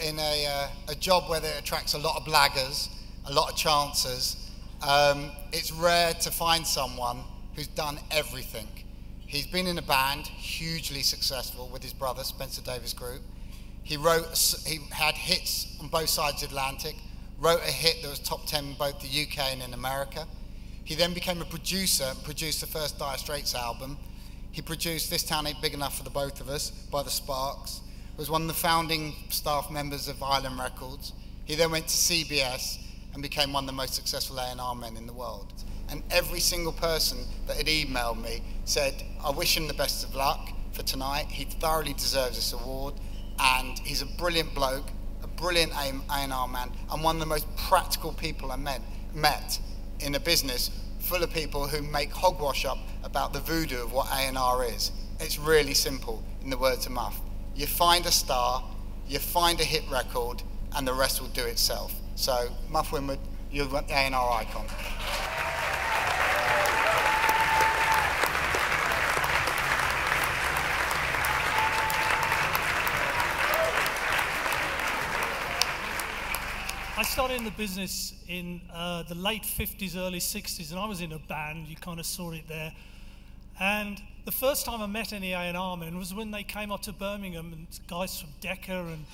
in a, uh, a job where it attracts a lot of blaggers, a lot of chancers, um, it's rare to find someone who's done everything. He's been in a band, hugely successful with his brother, Spencer Davis Group. He wrote, he had hits on both sides of the Atlantic, wrote a hit that was top 10 in both the UK and in America. He then became a producer and produced the first Dire Straits album. He produced This Town Ain't Big Enough for the Both of Us by the Sparks, was one of the founding staff members of Island Records. He then went to CBS and became one of the most successful A&R men in the world. And every single person that had emailed me said, I wish him the best of luck for tonight. He thoroughly deserves this award. And he's a brilliant bloke, a brilliant A&R man, and one of the most practical people I met, met in a business full of people who make hogwash up about the voodoo of what A&R is. It's really simple, in the words of Muff. You find a star, you find a hit record, and the rest will do itself. So, Muff Winwood, you're an A&R icon. I started in the business in uh, the late 50s, early 60s, and I was in a band. You kind of saw it there. And the first time I met any A&R men was when they came up to Birmingham, and guys from Decca and,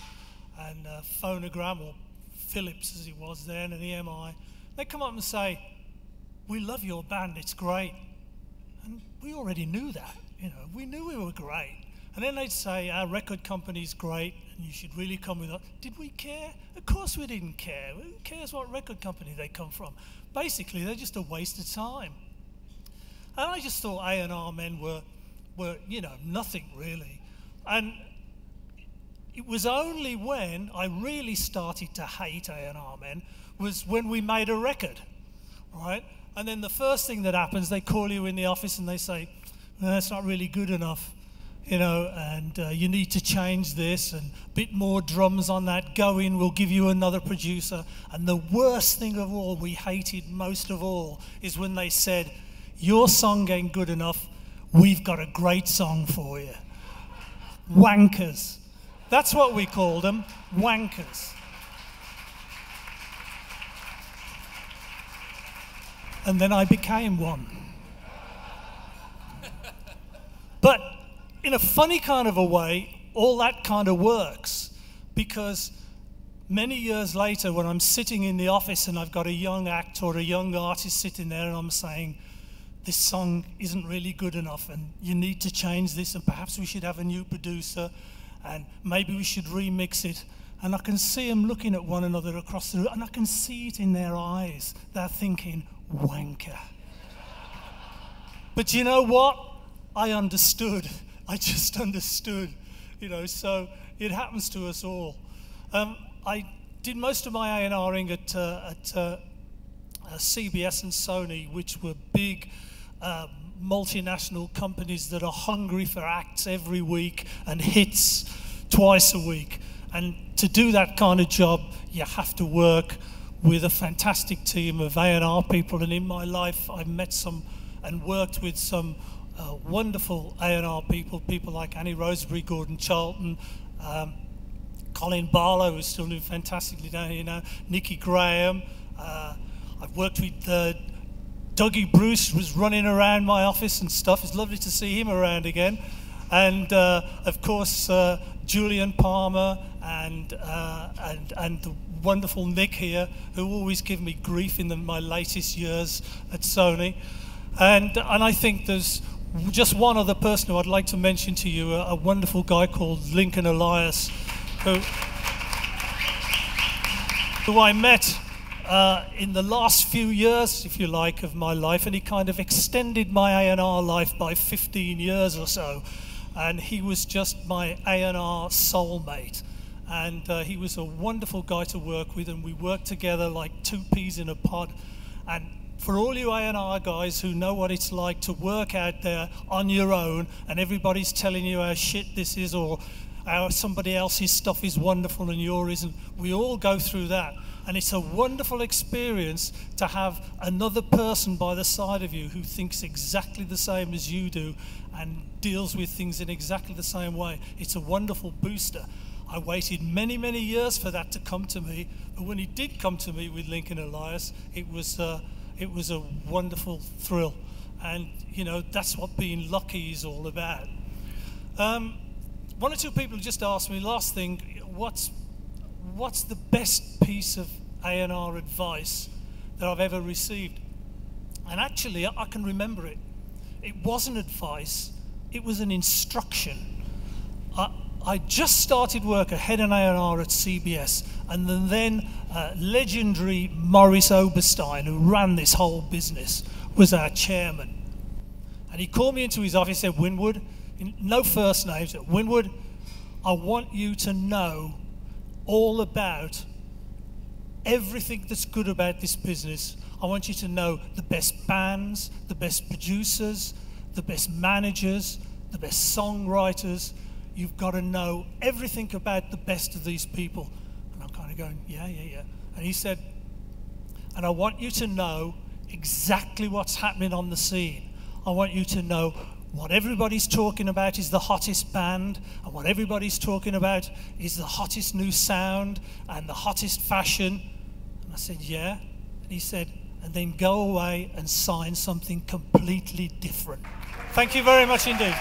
and uh, Phonogram, or Philips as it was then, and EMI, they come up and say, we love your band, it's great. And we already knew that, you know, we knew we were great. And then they'd say, Our record company's great and you should really come with us. Did we care? Of course we didn't care. Who cares what record company they come from? Basically, they're just a waste of time. And I just thought A&R men were, were, you know, nothing really. And it was only when I really started to hate A&R men was when we made a record, right? And then the first thing that happens, they call you in the office and they say, that's not really good enough you know, and uh, you need to change this and a bit more drums on that. Go in, we'll give you another producer. And the worst thing of all, we hated most of all, is when they said, Your song ain't good enough, we've got a great song for you. Wankers. That's what we called them, wankers. And then I became one. But in a funny kind of a way, all that kind of works because many years later, when I'm sitting in the office and I've got a young actor or a young artist sitting there and I'm saying, this song isn't really good enough and you need to change this and perhaps we should have a new producer and maybe we should remix it. And I can see them looking at one another across the room and I can see it in their eyes. They're thinking, wanker. but you know what? I understood I just understood, you know, so it happens to us all. Um, I did most of my A&Ring at, uh, at uh, uh CBS and Sony, which were big uh, multinational companies that are hungry for acts every week and hits twice a week. And to do that kind of job, you have to work with a fantastic team of A&R people. And in my life, I've met some and worked with some uh, wonderful A&R people, people like Annie Roseberry, Gordon Charlton, um, Colin Barlow, who's still doing fantastically down here now, Nicky Graham. Uh, I've worked with uh, Dougie Bruce, was running around my office and stuff. It's lovely to see him around again. And uh, of course, uh, Julian Palmer and, uh, and, and the wonderful Nick here, who always give me grief in the, my latest years at Sony. And, and I think there's just one other person who I'd like to mention to you, a, a wonderful guy called Lincoln Elias, who, who I met uh, in the last few years, if you like, of my life, and he kind of extended my A&R life by 15 years or so. And he was just my A&R soulmate. And uh, he was a wonderful guy to work with, and we worked together like two peas in a pod. And for all you A&R guys who know what it's like to work out there on your own and everybody's telling you how shit this is or how somebody else's stuff is wonderful and yours isn't, we all go through that. And it's a wonderful experience to have another person by the side of you who thinks exactly the same as you do and deals with things in exactly the same way. It's a wonderful booster. I waited many, many years for that to come to me, but when it did come to me with Lincoln Elias, it was, uh, it was a wonderful thrill. And, you know, that's what being lucky is all about. Um, one or two people just asked me, last thing, what's, what's the best piece of A&R advice that I've ever received? And actually, I can remember it. It wasn't advice, it was an instruction. I, I just started work at Head and A&R at CBS, and then, then uh, legendary Maurice Oberstein, who ran this whole business, was our chairman. And he called me into his office and said, Winwood, no first names, said, Winwood, I want you to know all about everything that's good about this business. I want you to know the best bands, the best producers, the best managers, the best songwriters. You've got to know everything about the best of these people. And I'm kind of going, yeah, yeah, yeah. And he said, and I want you to know exactly what's happening on the scene. I want you to know what everybody's talking about is the hottest band, and what everybody's talking about is the hottest new sound and the hottest fashion. And I said, Yeah. And he said, And then go away and sign something completely different. Thank you very much indeed.